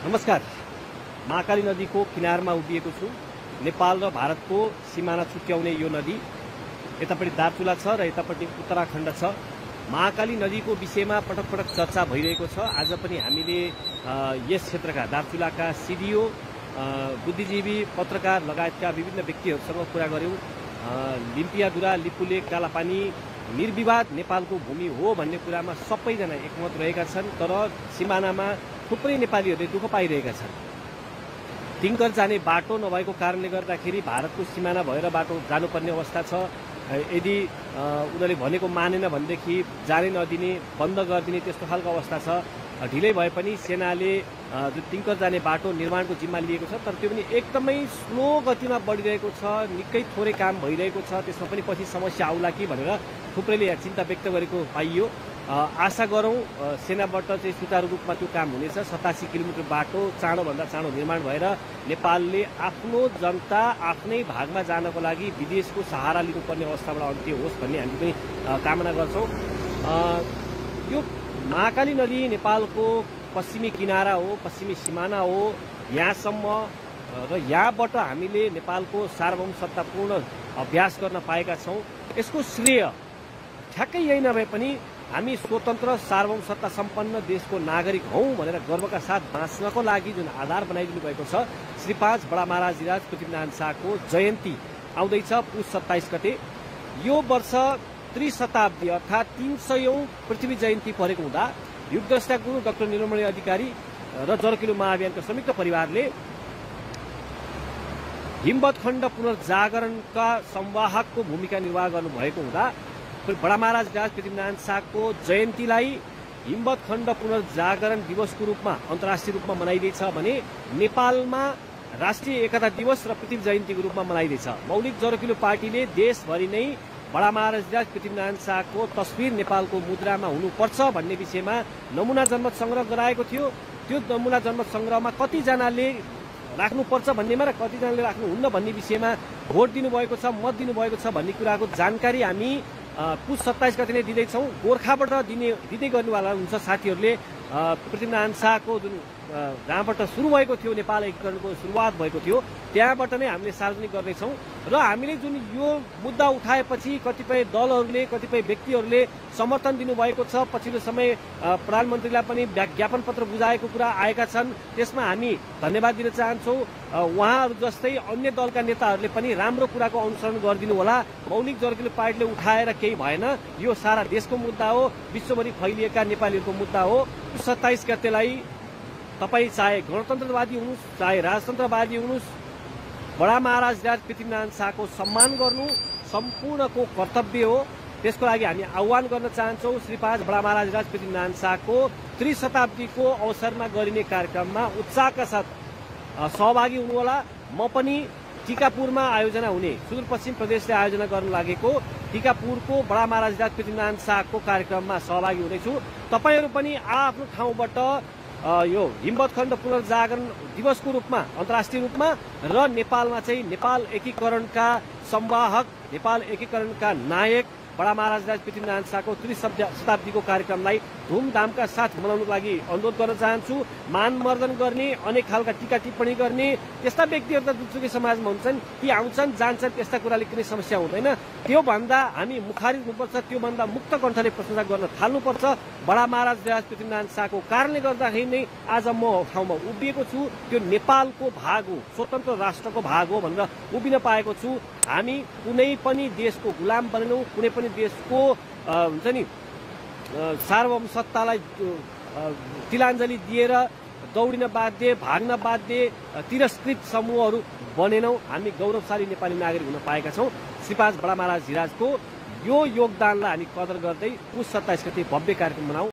नमस्कार। महाकाली नदीको किनारमा उभिएको छु। नेपाल र भारतको सिमाना छुट्याउने यो नदी यतापट्टि दार्चुला छ र यतापट्टि उत्तराखण्ड छ। महाकाली नदीको विषयमा पटक पटक चर्चा भइरहेको छ। आज पनि हामीले यस क्षेत्रका दार्चुलाका सिडिओ बुद्धिजीवी पत्रकार लगायतका विभिन्न व्यक्तिहरूसँग कुरा गऱ्यौँ। लिम्पियादुरा लिपुले कालापानी निर्विवाद नेपालको भूमि हो भन्ने कुरामा सबैजना एकमत रहेका छन्। तर सिमानामा थुप्रै नेपालीहरूले दुःख पाइरहेका छन्। टिङ्कर जाने बाटो नभएको कारणले गर्दाखेरि भारतको सिमाना भएर बाटो जानुपर्ने अवस्था छ। यदि उनीहरूले भनेको मानेन भनेदेखि जानै नदिने बन्द गरिदिने त्यस्तो खालको अवस्था छ। ढिलै भए पनि सेनाले जुन टिङ्कर जाने बाटो निर्माणको जिम्मा लिएको छ तर त्यो पनि एकदमै स्लो गतिमा बढिरहेको छ निकै थोरै काम भइरहेको छ। त्यसमा पनि पछि समस्या आउला कि भनेर थुप्रैले चिन्ता व्यक्त गरेको पाइयो। आशा गरौँ सेनाबाट चाहिँ सुचारू रूपमा त्यो काम हुनेछ। सतासी किलोमिटर बाटो चाँडोभन्दा चाँडो निर्माण भएर नेपालले आफ्नो जनता आफ्नै भागमा जानको लागि विदेशको सहारा लिनुपर्ने अवस्थाबाट अन्त्य होस् भन्ने हामी पनि कामना गर्छौँ। यो महाकाली नदी नेपालको पश्चिमी किनारा हो पश्चिमी सिमाना हो यहाँसम्म र यहाँबाट हामीले नेपालको सार्वभौम सत्तापूर्ण अभ्यास गर्न पाएका छौँ। यसको श्रेय ठ्याक्कै यही नभए पनि हामी स्वतन्त्र सार्वभौम सत्ता सम्पन्न देशको नागरिक हौँ भनेर गर्वका साथ बाँच्नको लागि जुन आधार बनाइदिनु भएको छ श्री पाँच बडा महाराज जिराज पृथ्वीनारायण शाहको जयन्ती आउँदैछ पुस सत्ताइस गते। यो वर्ष त्रिशताब्दी अर्थात् तिन सयौं पृथ्वी जयन्ती परेको हुँदा युगद्रष्टा गुरु डाक्टर निलमणि अधिकारी र जरकिलो महाअभियानको संयुक्त परिवारले हिमवत खण्ड पुनर्जागरणका संवाहकको भूमिका निर्वाह गर्नुभएको हुँदा बडा महाराज राज पृथ्वीनारायण शाहको जयन्तीलाई हिमवत खण्ड पुनर्जागरण दिवसको रूपमा अन्तर्राष्ट्रिय रूपमा मनाइँदैछ भने नेपालमा राष्ट्रिय एकता दिवस र पृथ्वी जयन्तीको रूपमा मनाइँदैछ। मौलिक जरकिलो पार्टीले देशभरि नै बडा महाराज राज पृथ्वीनारायण शाहको तस्विर नेपालको मुद्रामा हुनुपर्छ भन्ने विषयमा नमुना जनमत संग्रह गराएको थियो। त्यो नमुना जनमत संग्रहमा कतिजनाले राख्नुपर्छ भन्नेमा र कतिजनाले राख्नुहुन्न भन्ने विषयमा भोट दिनुभएको छ मत दिनुभएको छ भन्ने कुराको जानकारी हामी पुस सत्ताइस गते नै दिँदैछौँ। गोर्खाबाट दिने दिँदै गर्नेवाला हुन्छ साथीहरूले। पृथ्वीनारायण शाहको जुन जहाँबाट सुरु भएको थियो नेपाल एकीकरणको सुरुवात भएको थियो त्यहाँबाट नै हामीले सार्वजनिक गर्नेछौँ र हामीले जुन यो मुद्दा उठाएपछि कतिपय दलहरूले कतिपय व्यक्तिहरूले समर्थन दिनुभएको छ पछिल्लो समय प्रधानमन्त्रीलाई पनि ज्ञापन पत्र बुझाएको कुरा आएका छन् त्यसमा हामी धन्यवाद दिन चाहन्छौँ। उहाँहरू जस्तै अन्य दलका नेताहरूले पनि राम्रो कुराको अनुसरण गरिदिनु होला। मौलिक जर्किलो पार्टीले उठाएर केही भएन। यो सारा देशको मुद्दा हो विश्वभरि फैलिएका नेपालीहरूको मुद्दा हो। सत्ताइस गतेलाई तपाईँ चाहे गणतन्त्रवादी हुनुहोस् चाहे राजतन्त्रवादी हुनुहोस् बडा महाराज राज पृथ्वीनारायण शाहको सम्मान गर्नु सम्पूर्णको कर्तव्य हो। त्यसको लागि हामी आह्वान गर्न चाहन्छौँ श्री पाँच बडा महाराज राज पृथ्वीनारायण शाहको त्रिशताब्दीको अवसरमा गरिने कार्यक्रममा उत्साहका साथ सहभागी हुनुहोला। म पनि टिकापुरमा आयोजना हुने सुदूरपश्चिम प्रदेशले आयोजना गर्न लागेको टिकापुरको बडा महाराज राज पृथ्वीनारायण शाहको कार्यक्रममा सहभागी हुनेछु। तपाईँहरू पनि आफ्नो ठाउँबाट यो हिमवत खण्ड पुनर्जागरण दिवसको रूपमा अन्तर्राष्ट्रिय रूपमा र नेपालमा चाहिँ नेपाल एकीकरणका संवाहक नेपाल एकीकरणका नायक बडा महाराज राज पृथ्वीनारायण शाहको त्रिशब्द- शताब्दीको कार्यक्रमलाई धुमधामका साथ मनाउनको लागि अनुरोध गर्न चाहन्छु। मान मर्दन गर्ने अनेक खालका टिका टिप्पणी गर्ने त्यस्ता व्यक्तिहरू त जुनसुकै समाजमा हुन्छन् ती आउँछन् जान्छन् त्यस्ता कुराले कुनै समस्या हुँदैन। त्योभन्दा हामी मुखारित हुनुपर्छ त्योभन्दा मुक्त कण्ठले प्रशंसा गर्न थाल्नुपर्छ। बडा महाराज राज पृथ्वीनारायण शाहको कारणले गर्दाखेरि नै आज म ठाउँमा उभिएको छु। त्यो नेपालको भाग हो स्वतन्त्र राष्ट्रको भाग हो भनेर उभिन पाएको छु। हामी कुनै पनि देशको गुलाम बनेनौँ कुनै पनि देशको हुन्छ नि सार्वभौम सत्तालाई तिलाञ्जली दिएर दौडिन बाध्य भाग्न बाध्य तिरस्कृत समूहहरू बनेनौँ। हामी गौरवशाली नेपाली नागरिक हुन पाएका छौँ। श्री पाँच बडा महाराज धिराजको यो योगदानलाई हामी कदर गर्दै पुस सत्ताइस गते भव्य कार्यक्रम मनाऊ